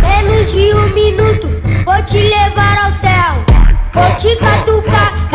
Menos de um minuto, vou te levar ao céu. Vou te catucar